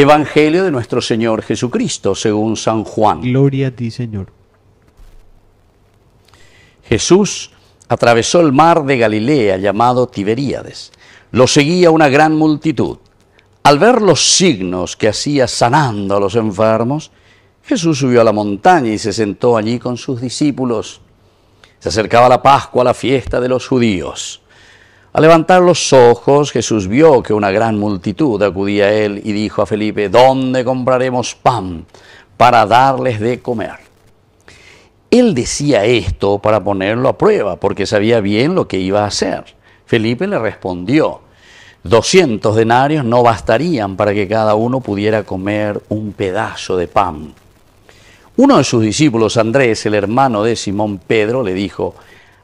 Evangelio de nuestro Señor Jesucristo, según San Juan. Gloria a ti, Señor. Jesús atravesó el mar de Galilea llamado Tiberíades. Lo seguía una gran multitud. Al ver los signos que hacía sanando a los enfermos, Jesús subió a la montaña y se sentó allí con sus discípulos. Se acercaba la Pascua, la fiesta de los judíos. Al levantar los ojos, Jesús vio que una gran multitud acudía a él y dijo a Felipe, ¿dónde compraremos pan para darles de comer? Él decía esto para ponerlo a prueba, porque sabía bien lo que iba a hacer. Felipe le respondió, 200 denarios no bastarían para que cada uno pudiera comer un pedazo de pan. Uno de sus discípulos, Andrés, el hermano de Simón Pedro, le dijo,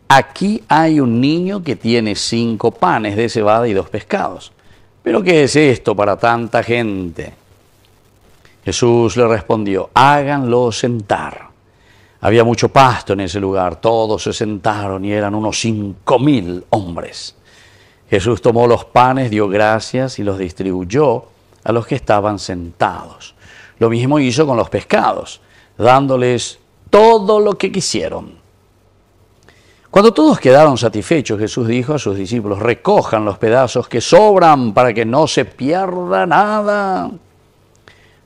aquí hay un niño que tiene cinco panes de cebada y dos pescados. ¿Pero qué es esto para tanta gente? Jesús le respondió, háganlo sentar. Había mucho pasto en ese lugar, todos se sentaron y eran unos cinco mil hombres. Jesús tomó los panes, dio gracias y los distribuyó a los que estaban sentados. Lo mismo hizo con los pescados, dándoles todo lo que quisieron. Cuando todos quedaron satisfechos, Jesús dijo a sus discípulos, recojan los pedazos que sobran para que no se pierda nada.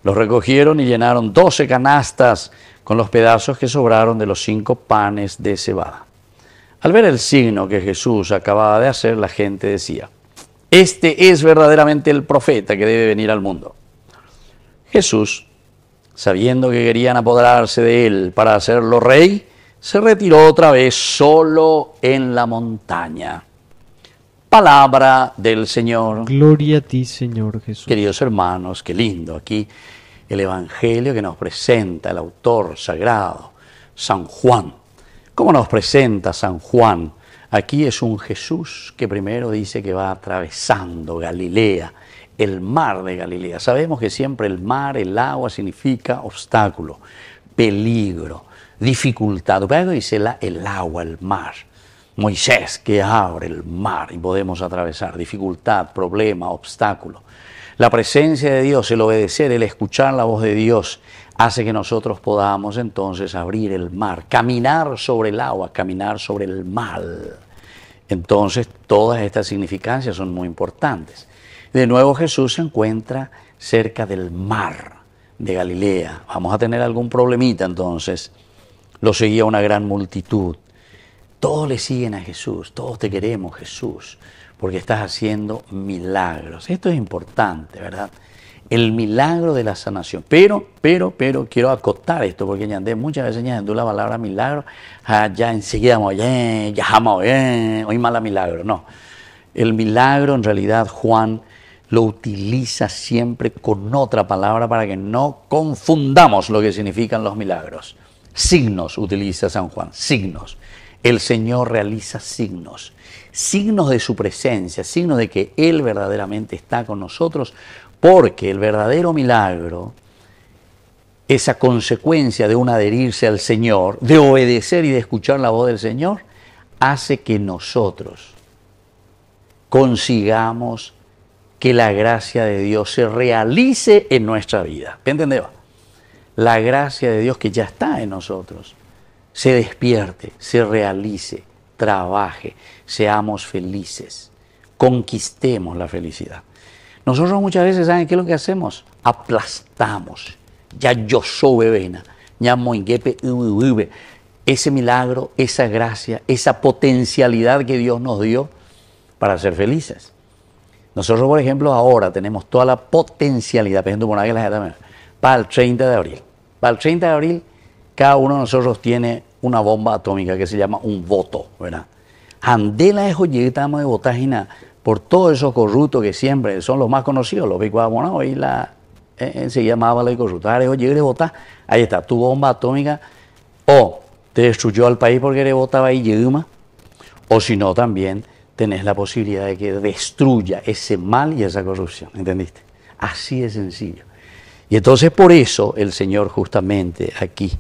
Los recogieron y llenaron doce canastas con los pedazos que sobraron de los cinco panes de cebada. Al ver el signo que Jesús acababa de hacer, la gente decía, este es verdaderamente el profeta que debe venir al mundo. Jesús, sabiendo que querían apoderarse de él para hacerlo rey, se retiró otra vez solo en la montaña. Palabra del Señor. Gloria a ti, Señor Jesús. Queridos hermanos, qué lindo aquí el Evangelio que nos presenta el autor sagrado, San Juan. ¿Cómo nos presenta San Juan? Aquí es un Jesús que primero dice que va atravesando Galilea, el mar de Galilea. Sabemos que siempre el mar, el agua significa obstáculo, peligro dificultad. Pero dice el agua, el mar. Moisés que abre el mar y podemos atravesar. Dificultad, problema, obstáculo. La presencia de Dios, el obedecer, el escuchar la voz de Dios, hace que nosotros podamos entonces abrir el mar, caminar sobre el agua, caminar sobre el mal. Entonces, todas estas significancias son muy importantes. De nuevo Jesús se encuentra cerca del mar de Galilea. Vamos a tener algún problemita entonces lo seguía una gran multitud. Todos le siguen a Jesús, todos te queremos Jesús, porque estás haciendo milagros. Esto es importante, ¿verdad? El milagro de la sanación. Pero, pero, pero, quiero acotar esto, porque ya muchas veces ya la palabra milagro, ah, ya enseguida, ya jamás, hoy mala milagro. No, el milagro en realidad Juan lo utiliza siempre con otra palabra para que no confundamos lo que significan los milagros. Signos utiliza San Juan, signos. El Señor realiza signos, signos de su presencia, signos de que Él verdaderamente está con nosotros, porque el verdadero milagro, esa consecuencia de un adherirse al Señor, de obedecer y de escuchar la voz del Señor, hace que nosotros consigamos que la gracia de Dios se realice en nuestra vida. ¿Entendés? La gracia de Dios que ya está en nosotros se despierte, se realice, trabaje, seamos felices, conquistemos la felicidad. Nosotros muchas veces, ¿saben qué es lo que hacemos? Aplastamos. Ya yo soy bebena, ya ese milagro, esa gracia, esa potencialidad que Dios nos dio para ser felices. Nosotros, por ejemplo, ahora tenemos toda la potencialidad, para el 30 de abril. Para el 30 de abril, cada uno de nosotros tiene una bomba atómica que se llama un voto, ¿verdad? Andela es estamos de votar por todos esos corruptos que siempre son los más conocidos, los bueno, hoy la eh, se llamaba la corrupta, ahora ahí está, tu bomba atómica, o te destruyó al país porque eres votaba ahí o si no también tenés la posibilidad de que destruya ese mal y esa corrupción, ¿entendiste? Así de sencillo. Y entonces por eso el Señor justamente aquí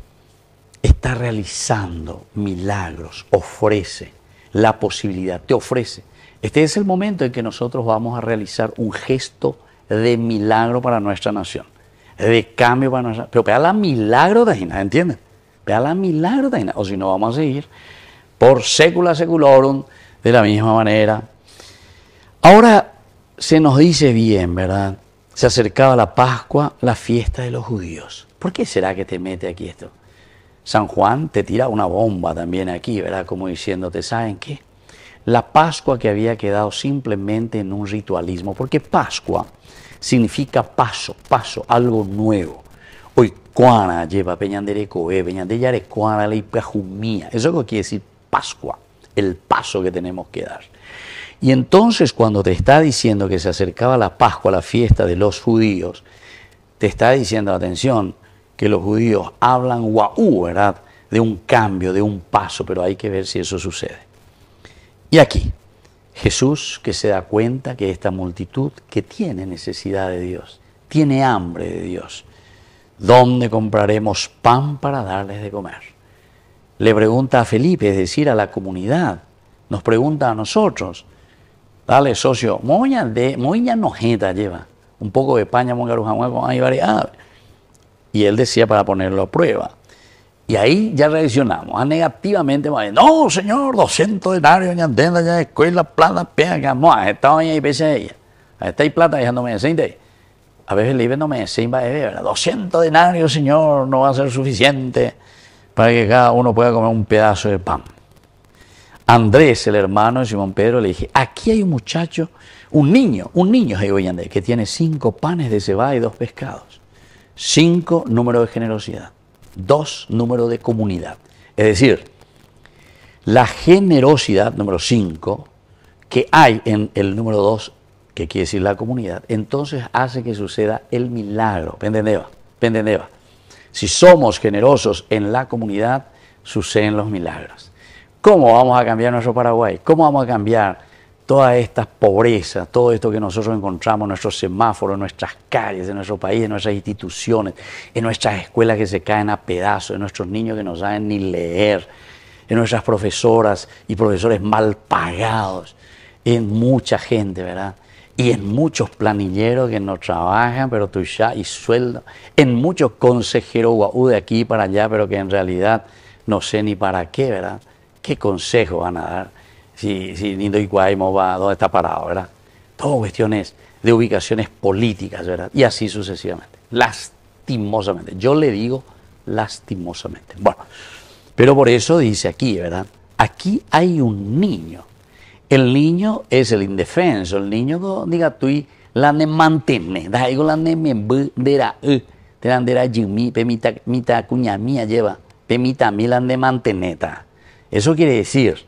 está realizando milagros, ofrece la posibilidad, te ofrece. Este es el momento en que nosotros vamos a realizar un gesto de milagro para nuestra nación, de cambio para nuestra Pero pega la milagro de Gina, ¿entienden? Pega la milagro de Gina, o si no vamos a seguir por secula seculorum de la misma manera. Ahora se nos dice bien, ¿verdad? Se acercaba la Pascua, la fiesta de los judíos. ¿Por qué será que te mete aquí esto? San Juan te tira una bomba también aquí, ¿verdad? Como diciéndote, ¿saben qué? La Pascua que había quedado simplemente en un ritualismo, porque Pascua significa paso, paso, algo nuevo. Hoy cuana lleva peñandere coe, peñandere yarecuana, la ipajumía. Eso es lo que quiere decir Pascua, el paso que tenemos que dar. Y entonces cuando te está diciendo que se acercaba la Pascua, la fiesta de los judíos, te está diciendo, atención, que los judíos hablan guau, ¿verdad? De un cambio, de un paso, pero hay que ver si eso sucede. Y aquí, Jesús que se da cuenta que esta multitud que tiene necesidad de Dios, tiene hambre de Dios, ¿dónde compraremos pan para darles de comer? Le pregunta a Felipe, es decir, a la comunidad, nos pregunta a nosotros, dale socio, moña de, moña nojeta lleva, un poco de paña, mongarujamueco, ahí varias y él decía para ponerlo a prueba. Y ahí ya reaccionamos, a negativamente, no, señor, 200 denarios, ya entienda, ya escuela, plata, pega, moa, esta oña y pese a ella. Esta hay plata, ya no me A veces le no me ¿verdad? 200 denarios, señor, no va a ser suficiente para que cada uno pueda comer un pedazo de pan. Andrés, el hermano de Simón Pedro, le dije, aquí hay un muchacho, un niño, un niño, que tiene cinco panes de cebada y dos pescados. Cinco, número de generosidad. Dos, número de comunidad. Es decir, la generosidad, número cinco, que hay en el número dos, que quiere decir la comunidad, entonces hace que suceda el milagro. ¿Pendendeba? ¿Pendendeba? Si somos generosos en la comunidad, suceden los milagros. ¿Cómo vamos a cambiar nuestro Paraguay? ¿Cómo vamos a cambiar toda esta pobreza, todo esto que nosotros encontramos en nuestros semáforos, en nuestras calles, en nuestro país, en nuestras instituciones, en nuestras escuelas que se caen a pedazos, en nuestros niños que no saben ni leer, en nuestras profesoras y profesores mal pagados, en mucha gente, ¿verdad? Y en muchos planilleros que no trabajan, pero tú ya y sueldo, en muchos consejeros guau de aquí para allá, pero que en realidad no sé ni para qué, ¿verdad? ¿Qué consejo van a dar? si, si Nindo Guaymo va, dónde está parado, ¿verdad? Todo cuestiones de ubicaciones políticas, ¿verdad? Y así sucesivamente. Lastimosamente. Yo le digo lastimosamente. Bueno, pero por eso dice aquí, ¿verdad? Aquí hay un niño. El niño es el indefenso. El niño, diga tú, la ne mantene. Da la ne me dera e. Terandera jimi, pemita, mita cuña mía lleva. Pemita mi la ne manteneta. Eso quiere decir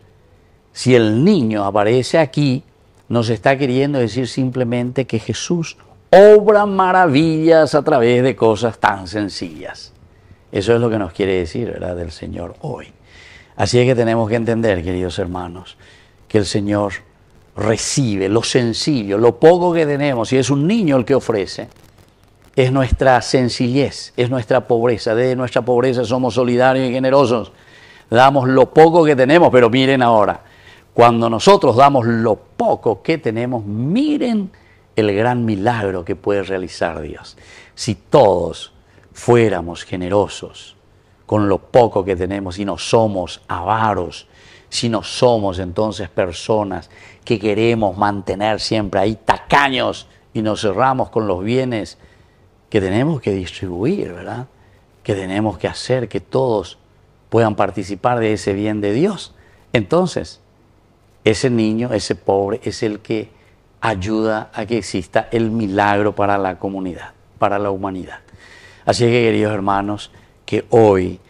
si el niño aparece aquí, nos está queriendo decir simplemente que Jesús obra maravillas a través de cosas tan sencillas. Eso es lo que nos quiere decir, ¿verdad?, del Señor hoy. Así es que tenemos que entender, queridos hermanos, que el Señor recibe lo sencillo, lo poco que tenemos, y es un niño el que ofrece, es nuestra sencillez, es nuestra pobreza. De nuestra pobreza somos solidarios y generosos. Damos lo poco que tenemos, pero miren ahora, cuando nosotros damos lo poco que tenemos, miren el gran milagro que puede realizar Dios. Si todos fuéramos generosos con lo poco que tenemos y no somos avaros, si no somos entonces personas que queremos mantener siempre ahí tacaños y nos cerramos con los bienes que tenemos que distribuir, ¿verdad? Que tenemos que hacer que todos puedan participar de ese bien de Dios. Entonces, ese niño, ese pobre, es el que ayuda a que exista el milagro para la comunidad, para la humanidad. Así que, queridos hermanos, que hoy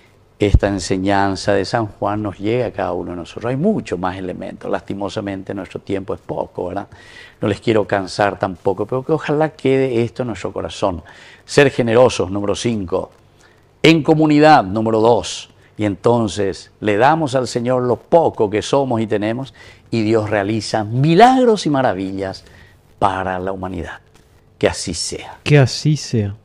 esta enseñanza de San Juan nos llegue a cada uno de nosotros. Hay muchos más elementos. Lastimosamente nuestro tiempo es poco, ¿verdad? No les quiero cansar tampoco, pero que ojalá quede esto en nuestro corazón. Ser generosos, número cinco. En comunidad, número dos. Y entonces le damos al Señor lo poco que somos y tenemos y Dios realiza milagros y maravillas para la humanidad. Que así sea. Que así sea.